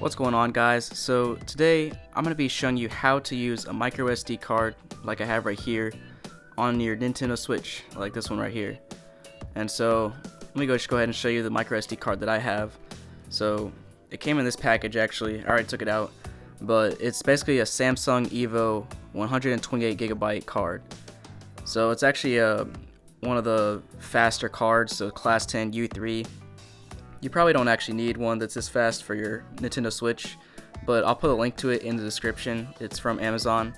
What's going on guys? So today I'm going to be showing you how to use a micro SD card like I have right here on your Nintendo Switch like this one right here. And so let me go just go ahead and show you the micro SD card that I have. So it came in this package actually, I already took it out, but it's basically a Samsung Evo 128 gigabyte card. So it's actually a, uh, one of the faster cards, so class 10 U3 you probably don't actually need one that's this fast for your Nintendo Switch, but I'll put a link to it in the description. It's from Amazon,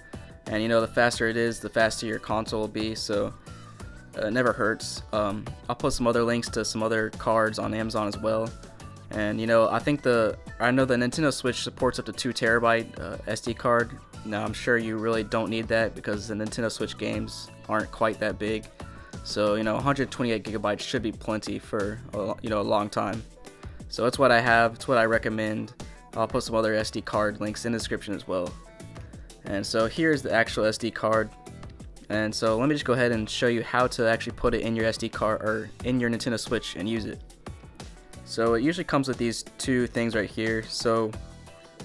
and you know, the faster it is, the faster your console will be, so uh, it never hurts. Um, I'll put some other links to some other cards on Amazon as well. And you know, I think the I know the Nintendo Switch supports up to two terabyte uh, SD card. Now I'm sure you really don't need that because the Nintendo Switch games aren't quite that big. So you know, 128 gigabytes should be plenty for a, you know a long time. So that's what I have. It's what I recommend. I'll put some other SD card links in the description as well. And so here's the actual SD card. And so let me just go ahead and show you how to actually put it in your SD card or in your Nintendo Switch and use it. So it usually comes with these two things right here. So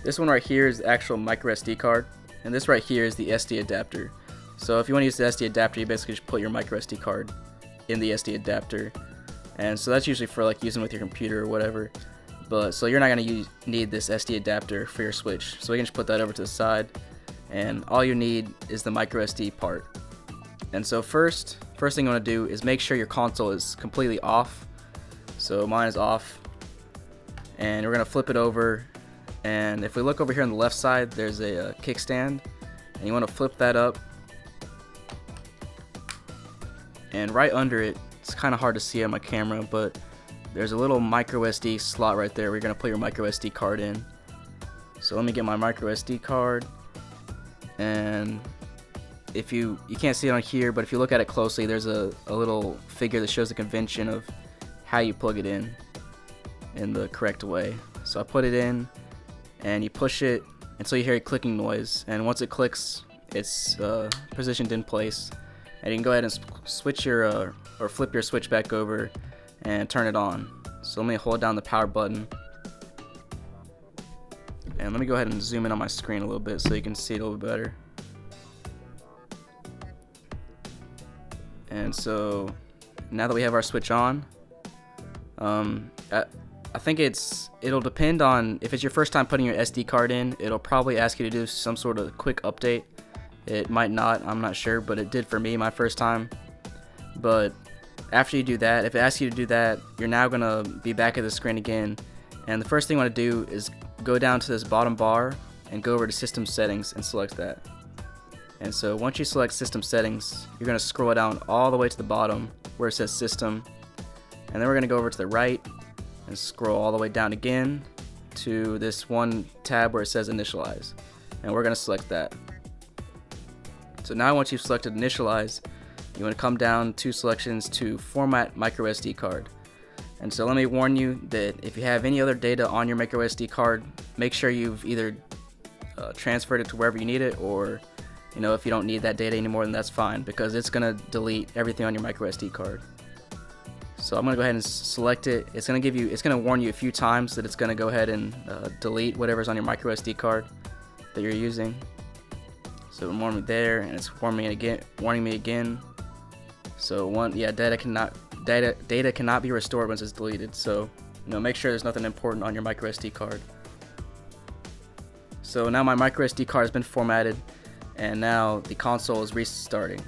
this one right here is the actual micro SD card and this right here is the SD adapter. So if you want to use the SD adapter, you basically just put your micro SD card in the SD adapter. And so that's usually for like using with your computer or whatever. But so you're not going to need this SD adapter for your Switch. So we can just put that over to the side. And all you need is the micro SD part. And so first, first thing you want to do is make sure your console is completely off. So mine is off. And we're going to flip it over. And if we look over here on the left side, there's a, a kickstand. And you want to flip that up and right under it, it's kind of hard to see on my camera, but there's a little micro SD slot right there. We're gonna put your micro SD card in. So let me get my micro SD card, and if you you can't see it on here, but if you look at it closely, there's a, a little figure that shows the convention of how you plug it in in the correct way. So I put it in, and you push it until you hear a clicking noise, and once it clicks, it's uh, positioned in place and you can go ahead and switch your uh, or flip your switch back over and turn it on. So let me hold down the power button. And let me go ahead and zoom in on my screen a little bit so you can see it a little better. And so now that we have our switch on um, I, I think it's it'll depend on if it's your first time putting your SD card in it'll probably ask you to do some sort of quick update it might not, I'm not sure, but it did for me my first time. But after you do that, if it asks you to do that, you're now going to be back at the screen again. And the first thing you want to do is go down to this bottom bar and go over to system settings and select that. And so once you select system settings, you're going to scroll down all the way to the bottom where it says system. And then we're going to go over to the right and scroll all the way down again to this one tab where it says initialize. And we're going to select that. So now once you've selected initialize, you want to come down two selections to format microSD card. And so let me warn you that if you have any other data on your microSD card, make sure you've either uh, transferred it to wherever you need it or you know if you don't need that data anymore then that's fine because it's gonna delete everything on your microSD card. So I'm gonna go ahead and select it. It's gonna give you, it's gonna warn you a few times that it's gonna go ahead and uh, delete whatever's on your microSD card that you're using. So warn me there, and it's warning me again. Warning me again. So one, yeah, data cannot data data cannot be restored once it's deleted. So you know, make sure there's nothing important on your micro SD card. So now my micro SD card has been formatted, and now the console is restarting,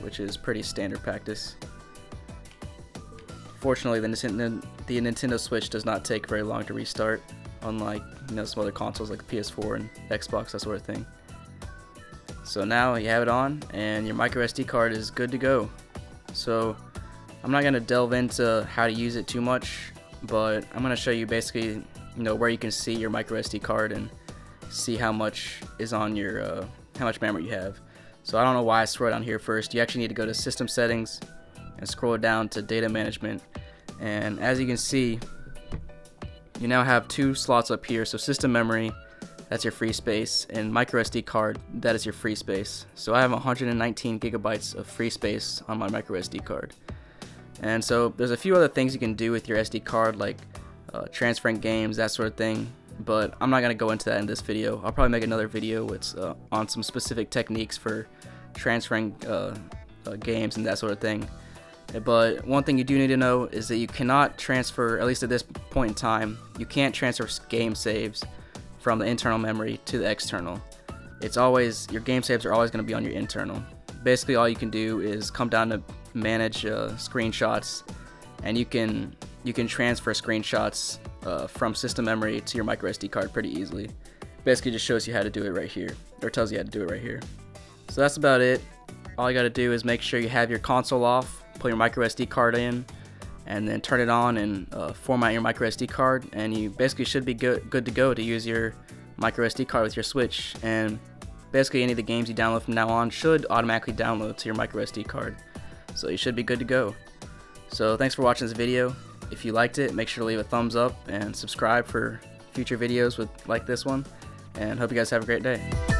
which is pretty standard practice. Fortunately, the Nintendo, the Nintendo Switch does not take very long to restart, unlike you know some other consoles like PS4 and Xbox, that sort of thing. So now you have it on and your micro SD card is good to go. So I'm not going to delve into how to use it too much, but I'm going to show you basically you know where you can see your micro SD card and see how much is on your uh, how much memory you have. So I don't know why I scroll down here first. You actually need to go to system settings and scroll down to data management. And as you can see, you now have two slots up here. So system memory that's your free space, and micro SD card, that is your free space. So I have 119 gigabytes of free space on my micro SD card. And so there's a few other things you can do with your SD card, like uh, transferring games, that sort of thing. but I'm not to go into that in this video. I'll probably make another video with, uh, on some specific techniques for transferring uh, uh, games and that sort of thing. But one thing you do need to know is that you cannot transfer, at least at this point in time, you can't transfer game saves from the internal memory to the external. It's always, your game saves are always going to be on your internal. Basically all you can do is come down to manage uh, screenshots and you can you can transfer screenshots uh, from system memory to your micro SD card pretty easily. Basically just shows you how to do it right here, or tells you how to do it right here. So that's about it. All you gotta do is make sure you have your console off, put your micro SD card in, and then turn it on and uh, format your micro SD card, and you basically should be good, good to go to use your micro SD card with your Switch. And basically any of the games you download from now on should automatically download to your micro SD card. So you should be good to go. So thanks for watching this video. If you liked it, make sure to leave a thumbs up and subscribe for future videos with like this one. And hope you guys have a great day.